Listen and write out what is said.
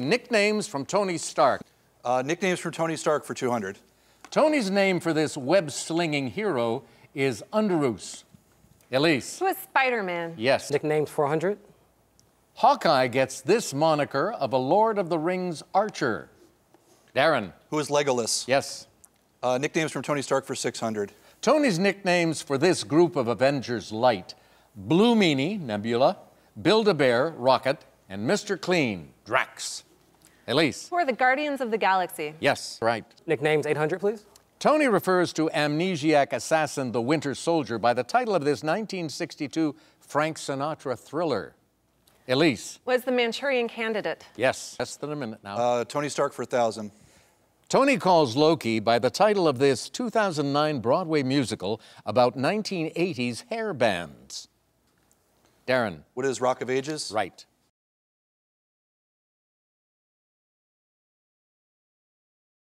Nicknames from Tony Stark. Uh, nicknames from Tony Stark for 200. Tony's name for this web-slinging hero is Underoos. Elise. Who is Spider-Man? Yes. Nicknames 400. Hawkeye gets this moniker of a Lord of the Rings archer. Darren. Who is Legolas? Yes. Uh, nicknames from Tony Stark for 600. Tony's nicknames for this group of Avengers Light Blue Meanie, Nebula, Build-A-Bear, Rocket, and Mr. Clean, Drax. Elise. Who are the Guardians of the Galaxy? Yes, right. Nicknames 800, please. Tony refers to amnesiac assassin the Winter Soldier by the title of this 1962 Frank Sinatra thriller. Elise. Was the Manchurian Candidate? Yes, less than a minute now. Uh, Tony Stark for 1,000. Tony calls Loki by the title of this 2009 Broadway musical about 1980s hair bands. Darren. What is Rock of Ages? Right.